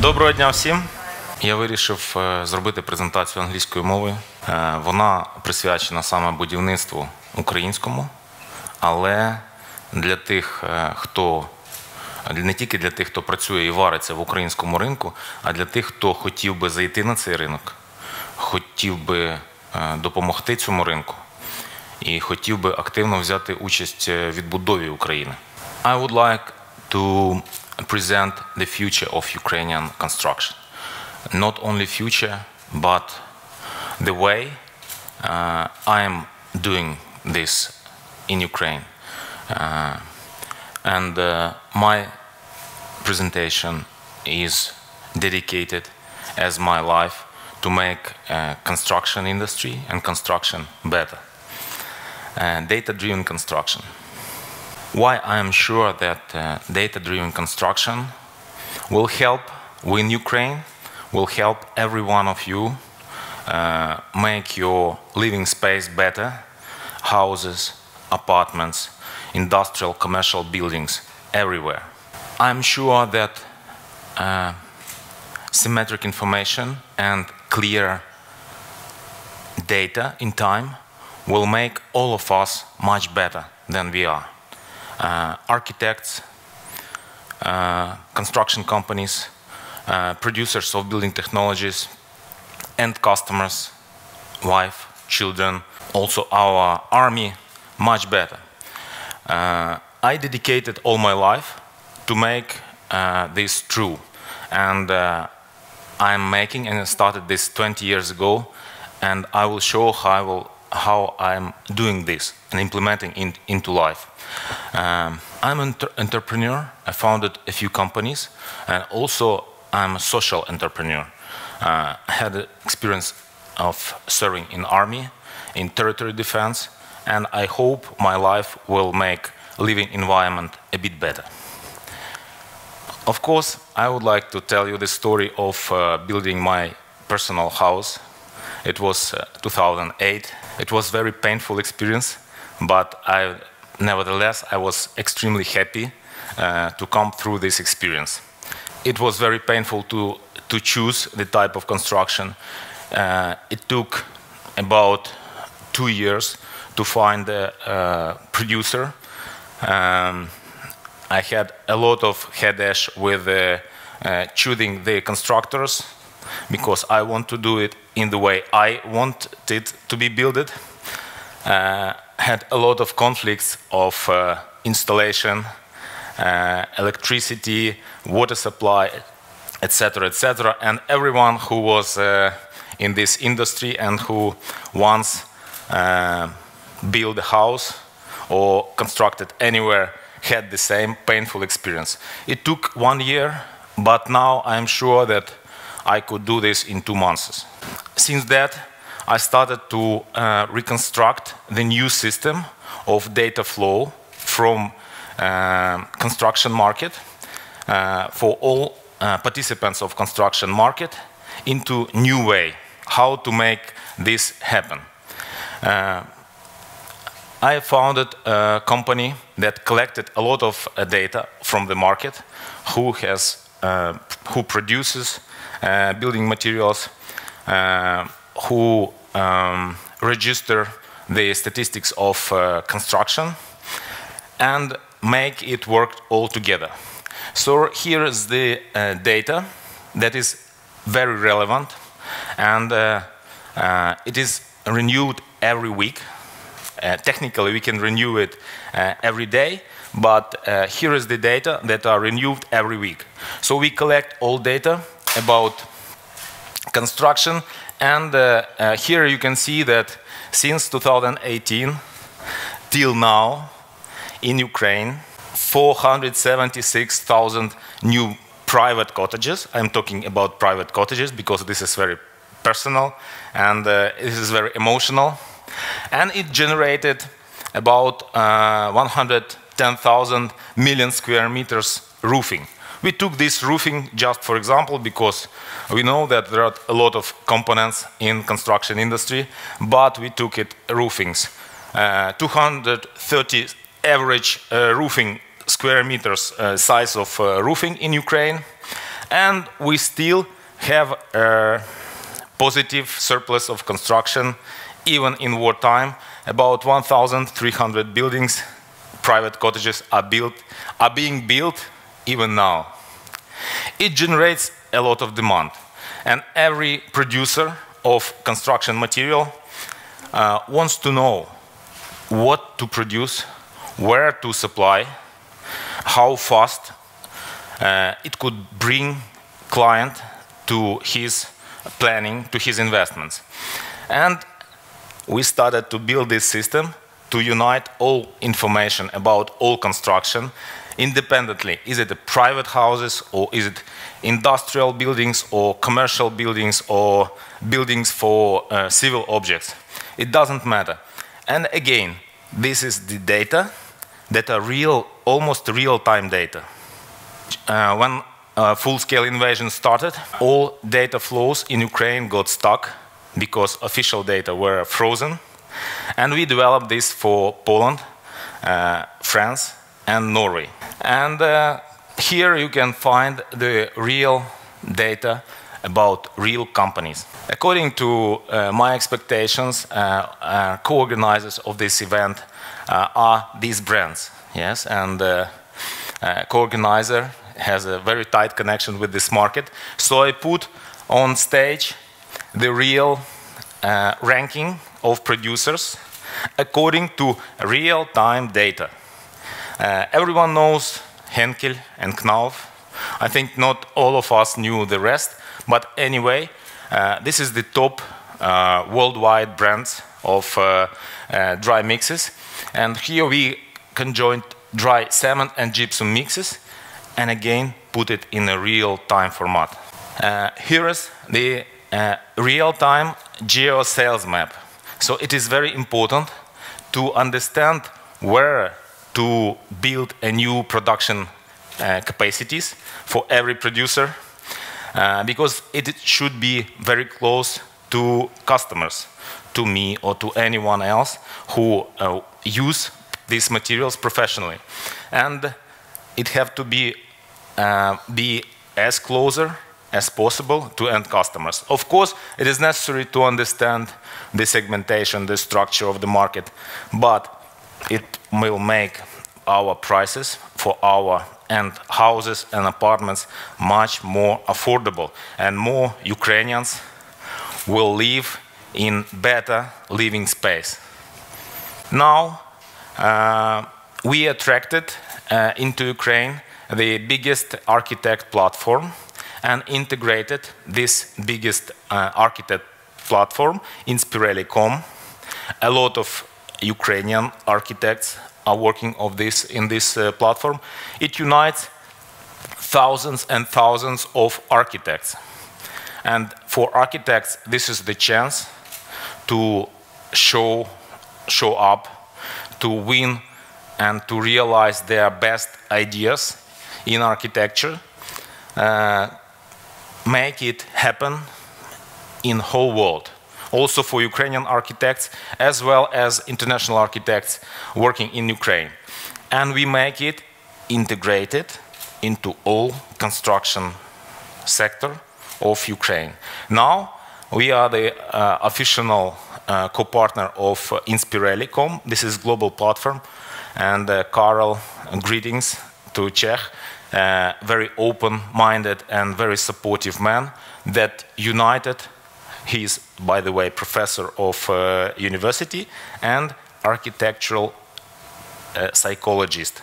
Доброго дня всім. Я вирішив е, зробити презентацію англійською мовою. Е, Вона присвячена саме будівництву українському, але для тих, е, хто не тільки для тих, хто працює і вариться в українському ринку, а для тих, хто хотів би зайти на цей ринок, хотів би допомогти цьому ринку і хотів би активно взяти участь в відбудові України. I would like to present the future of Ukrainian construction. Not only future, but the way uh, I am doing this in Ukraine. Uh, and uh, my presentation is dedicated as my life to make uh, construction industry and construction better. Uh, data-driven construction. Why I am sure that uh, data-driven construction will help win Ukraine, will help every one of you uh, make your living space better, houses, apartments, industrial, commercial buildings everywhere. I'm sure that uh, symmetric information and clear data in time will make all of us much better than we are. Uh, architects, uh, construction companies, uh, producers of building technologies, end customers, wife, children, also our army, much better. I dedicated all my life to make this true, and I'm making, and I started this 20 years ago, and I will show how I will how I'm doing this and implementing it into life. Um, I'm an entrepreneur. I founded a few companies, and also I'm a social entrepreneur. Uh, I had experience of serving in army, in territory defense, and I hope my life will make living environment a bit better. Of course, I would like to tell you the story of uh, building my personal house. It was uh, 2008. It was very painful experience, but I, nevertheless, I was extremely happy uh, to come through this experience. It was very painful to, to choose the type of construction. Uh, it took about two years to find a uh, producer. Um, I had a lot of headache with uh, uh, choosing the constructors because I want to do it in the way I want it to be built. Uh, had a lot of conflicts of uh, installation, uh, electricity, water supply, etc., etc., and everyone who was uh, in this industry and who once uh, built a house or constructed anywhere had the same painful experience. It took one year, but now I'm sure that I could do this in two months. Since that, I started to uh, reconstruct the new system of data flow from uh, construction market uh, for all uh, participants of construction market into new way how to make this happen. Uh, I founded a company that collected a lot of uh, data from the market, who has, who produces building materials, uh, who um, register the statistics of uh, construction, and make it work all together. So here is the uh, data that is very relevant, and uh, uh, it is renewed every week. Uh, technically, we can renew it uh, every day, but uh, here is the data that are renewed every week. So we collect all data about construction, and uh, uh, here you can see that since 2018 till now, in Ukraine, 476,000 new private cottages. I'm talking about private cottages because this is very personal and uh, this is very emotional. And it generated about uh, 110,000 million square meters roofing. We took this roofing just for example because we know that there are a lot of components in construction industry, but we took it roofings. Uh, 230 average uh, roofing square meters uh, size of uh, roofing in Ukraine, And we still have a positive surplus of construction, even in wartime. About 1,300 buildings, private cottages are built, are being built even now. It generates a lot of demand. And every producer of construction material uh, wants to know what to produce, where to supply, how fast uh, it could bring client to his planning, to his investments. And we started to build this system to unite all information about all construction independently. Is it private houses or is it industrial buildings or commercial buildings or buildings for uh, civil objects? It doesn't matter. And again, this is the data that are real, almost real-time data. Uh, when uh, full-scale invasion started, all data flows in Ukraine got stuck because official data were frozen. And we developed this for Poland, uh, France, and Norway. And uh, here you can find the real data about real companies. According to uh, my expectations, uh, uh, co-organizers of this event uh, are these brands, yes, and co-organizer has a very tight connection with this market. So I put on stage the real uh, ranking of producers according to real-time data. Uh, everyone knows Henkel and Knauf. I think not all of us knew the rest, but anyway, uh, this is the top uh, worldwide brands of uh, uh, dry mixes. And here we conjoined dry cement and gypsum mixes and again put it in a real-time format. Uh, here is the real-time geo sales map. So it is very important to understand where to build a new production uh, capacities for every producer uh, because it should be very close to customers, to me or to anyone else who uh, use these materials professionally. And it have to be uh, be as closer as possible to end customers. Of course, it is necessary to understand the segmentation, the structure of the market, but it will make our prices for our and houses and apartments much more affordable and more Ukrainians will live in better living space. Now, uh, we attracted uh, into Ukraine the biggest architect platform and integrated this biggest uh, architect platform, in Inspireli.com. A lot of Ukrainian architects are working of this, in this uh, platform. It unites thousands and thousands of architects. And for architects, this is the chance to show, show up, to win, and to realize their best ideas in architecture, uh, make it happen in whole world. Also for Ukrainian architects, as well as international architects working in Ukraine. And we make it integrated into all construction sector of Ukraine. Now, we are the uh, official uh, co-partner of uh, Inspireli.com. This is global platform. And uh, Carl, greetings to Czech uh, very open-minded and very supportive man that united. He's, by the way, professor of uh, university and architectural uh, psychologist.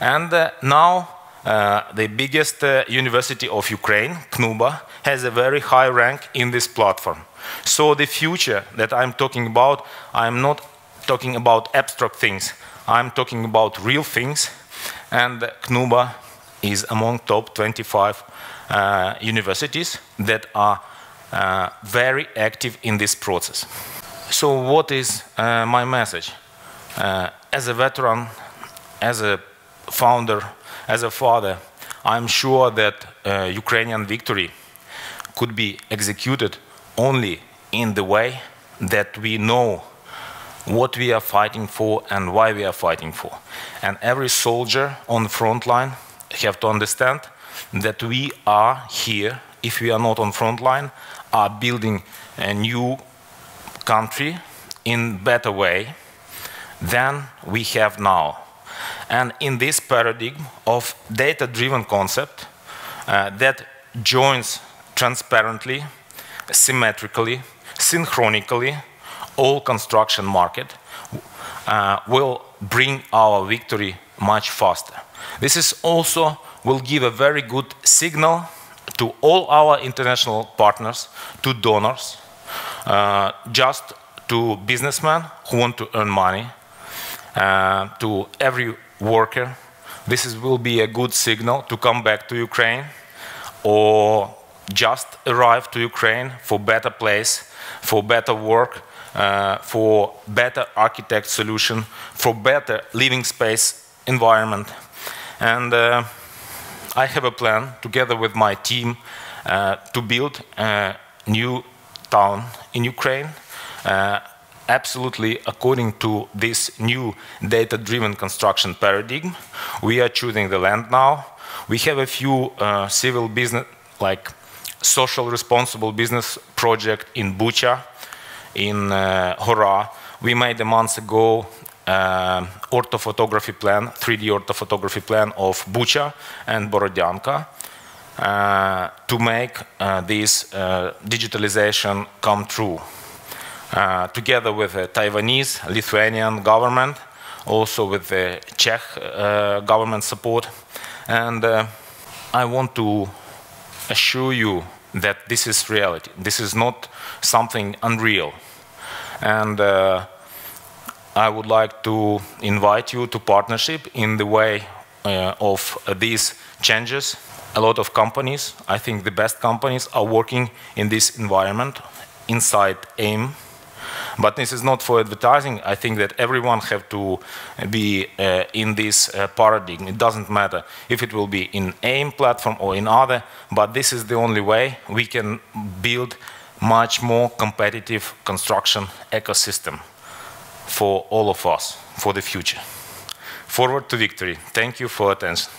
And uh, now uh, the biggest uh, university of Ukraine, KNUBA, has a very high rank in this platform. So the future that I'm talking about, I'm not talking about abstract things. I'm talking about real things. And KNUBA is among top 25 uh, universities that are uh, very active in this process. So what is uh, my message? Uh, as a veteran, as a founder, as a father, I'm sure that uh, Ukrainian victory could be executed only in the way that we know what we are fighting for and why we are fighting for. And every soldier on the front line have to understand that we are here, if we are not on front line, are building a new country in better way than we have now. And in this paradigm of data-driven concept uh, that joins transparently, symmetrically, synchronically all construction market uh, will bring our victory much faster. This is also will give a very good signal to all our international partners, to donors, uh, just to businessmen who want to earn money, uh, to every worker. This is, will be a good signal to come back to Ukraine or just arrive to Ukraine for better place, for better work, uh, for better architect solution, for better living space environment. And uh, I have a plan together with my team uh, to build a new town in Ukraine uh, absolutely according to this new data-driven construction paradigm. We are choosing the land now. We have a few uh, civil business, like social responsible business project in Bucha, in uh, Hora. We made a month ago uh, orthophotography plan, 3D orthophotography plan of Bucha and Borodyanka uh, to make uh, this uh, digitalization come true. Uh, together with the Taiwanese, Lithuanian government, also with the Czech uh, government support. And I want to assure you that this is reality. This is not something unreal. And I would like to invite you to partnership in the way uh, of these changes. A lot of companies, I think the best companies, are working in this environment inside AIM but this is not for advertising. I think that everyone have to be uh, in this uh, paradigm. It doesn't matter if it will be in AIM platform or in other, but this is the only way we can build much more competitive construction ecosystem for all of us for the future. Forward to victory. Thank you for attention.